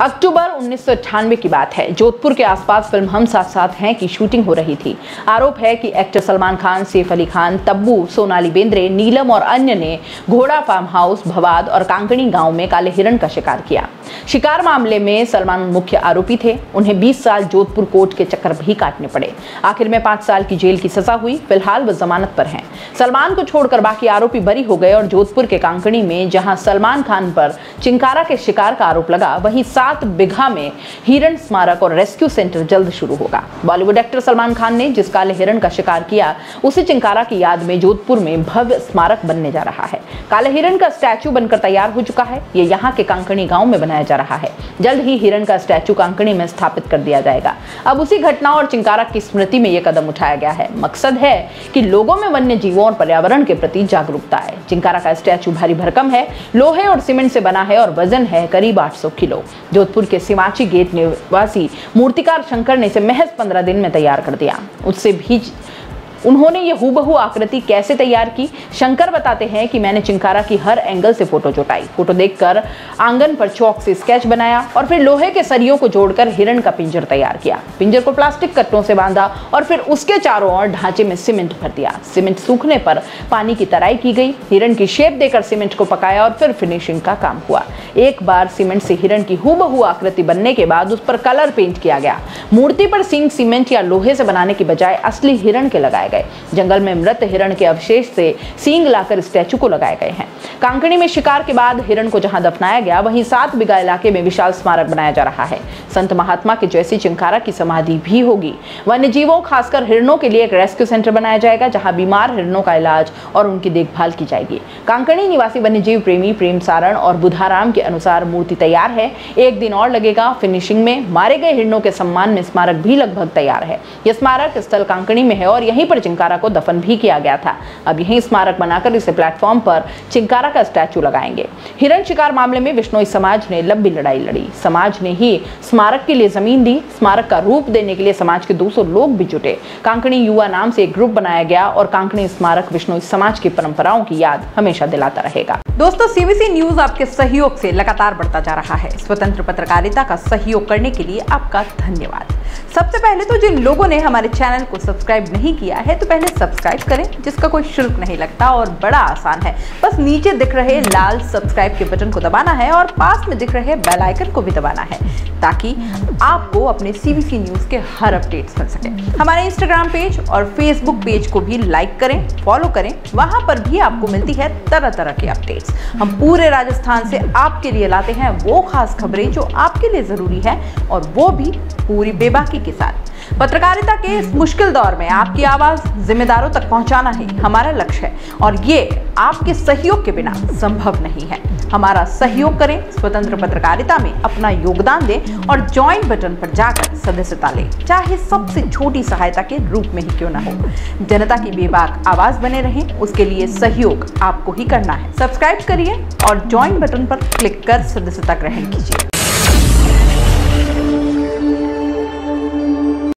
अक्टूबर उन्नीस सौ अठानवे की बात है। जोधपुर के आसपास फ़िल्म हम साथ साथ हैं की शूटिंग हो रही थी। आरोप है कि एक्टर सलमान खान, सैफ अली खान, तब्बू, सोनाली बेंद्रे, नीलम और अन्य ने घोड़ा फार्म हाउस, भवाद और कांकणी गाँव में काले हिरण का शिकार किया। शिकार मामले में सलमान मुख्य आरोपी थे। उन्हें 20 साल जोधपुर कोर्ट के चक्कर भी काटने पड़े। आखिर में पाँच साल की जेल की सजा हुई। फ़िलहाल वह जमानत पर हैं। सलमान को छोड़कर बाकी आरोपी बरी हो गए और जोधपुर के कांकणी में जहाँ सलमान खान पर चिंकारा के शिकार का आरोप लगा, वहीं बिघा में हिरण स्मारक और रेस्क्यू सेंटर जल्द शुरू होगा। बॉलीवुड एक्टर सलमान खान ने जिस काले हिरण का शिकार किया, उसे चिंकारा की याद में जोधपुर में भव्य स्मारक बनने जा रहा है। काले हिरण का स्टैचू बनकर तैयार हो चुका है। ये यहाँ के कांकणी गाँव में बनाया जा रहा है। जल्द ही हिरण का स्टैचू कांकणी में स्थापित कर दिया जाएगा। अब उसी घटना और चिंकारा की स्मृति में यह कदम उठाया गया है। मकसद है कि लोगों में वन्य जीवों और पर्यावरण के प्रति जागरूकता है चिंकारा का स्टैचू भारी भरकम है। लोहे और सीमेंट से बना है और वज़न है करीब 800 किलो। जोधपुर के सिवाची गेट निवासी मूर्तिकार शंकर ने इसे महज पंद्रह दिन में तैयार कर दिया। उससे भी उन्होंने ये हूबहू आकृति कैसे तैयार की? शंकर बताते हैं कि मैंने चिंकारा की हर एंगल से फ़ोटो जुटाई। फ़ोटो देखकर आँगन पर चौक से स्केच बनाया और फिर लोहे के सरियों को जोड़कर हिरण का पिंजर तैयार किया। पिंजर को प्लास्टिक कट्टों से बांधा और फिर उसके चारों ओर ढांचे में सीमेंट भर दिया। सीमेंट सूखने पर पानी की तराई की गई। हिरण की शेप देकर सीमेंट को पकाया और फिर फिनिशिंग का काम हुआ। एक बार सीमेंट से हिरण की हूबहू आकृति बनने के बाद उस पर कलर पेंट किया गया। मूर्ति पर सिंह सीमेंट या लोहे से बनाने की बजाय असली हिरण के लगाए गए। जंगल में मृत हिरण के अवशेष से सींग लाकर स्टैचू को लगाए गए हैं। कांकड़ी में शिकार के बाद हिरण को जहाँ दफनाया गया, वहीं सात बिगा इलाके में विशाल स्मारक बनाया जा रहा है। संत महात्मा की जैसी चिंकारा की समाधि भी होगी। वन्य जीवों खासकर हिरणों के लिए एक रेस्क्यू सेंटर बनाया जाएगा, जहाँ बीमार हिरणों का इलाज और उनकी देखभाल की जाएगी। कांकड़ी निवासी वन्यजीव प्रेमी प्रेम सारण और बुधाराम के अनुसार मूर्ति तैयार है। एक दिन और लगेगा, फिनिशिंग में मारे गए हिरणों के सम्मान में स्मारक भी लगभग तैयार है। यह स्मारक स्थल कांकड़ी में है और यहीं पर चिंकारा को दफन भी किया गया था। अब यही स्मारक बनाकर इसे प्लेटफॉर्म पर चिंकारा का स्टैचू लगाएँगे। हिरण शिकार मामले में विष्णोई समाज ने लंबी लड़ाई लड़ी। समाज ने ही स्मारक के लिए ज़मीन दी। स्मारक का रूप देने के लिए समाज के 200 लोग भी जुटे। कांकणी युवा नाम से एक ग्रुप बनाया गया और कांकणी स्मारक विष्णोई समाज की परंपराओं की याद हमेशा दिलाता रहेगा। दोस्तों सीबीसी न्यूज़ आपके सहयोग से लगातार बढ़ता जा रहा है। स्वतंत्र पत्रकारिता का सहयोग करने के लिए आपका धन्यवाद। सबसे पहले तो जिन लोगों ने हमारे चैनल को सब्सक्राइब नहीं किया है तो पहले सब्सक्राइब करें, जिसका कोई शुल्क नहीं लगता और बड़ा आसान है। बस नीचे दिख रहे लाल सब्सक्राइब के बटन को दबाना है और पास में दिख रहे बेल आइकन को भी दबाना है, ताकि आपको अपने सीबीसी न्यूज़ के हर अपडेट्स मिल सके। हमारे इंस्टाग्राम पेज और फेसबुक पेज को भी लाइक करें फॉलो करें। वहाँ पर भी आपको मिलती है तरह तरह के अपडेट्स हम पूरे राजस्थान से आपके लिए लाते हैं वो खास खबरें जो आपके लिए ज़रूरी है और वो भी पूरी बेबाकी के साथ। पत्रकारिता के इस मुश्किल दौर में आपकी आवाज़ जिम्मेदारों तक पहुंचाना ही हमारा लक्ष्य है और ये आपके सहयोग के बिना संभव नहीं है। हमारा सहयोग करें, स्वतंत्र पत्रकारिता में अपना योगदान दें और ज्वाइन बटन पर जाकर सदस्यता लें, चाहे सबसे छोटी सहायता के रूप में ही क्यों ना हो। जनता की बेबाक आवाज़ बने रहें, उसके लिए सहयोग आपको ही करना है। सब्सक्राइब करिए और ज्वाइन बटन पर क्लिक कर सदस्यता ग्रहण कीजिए।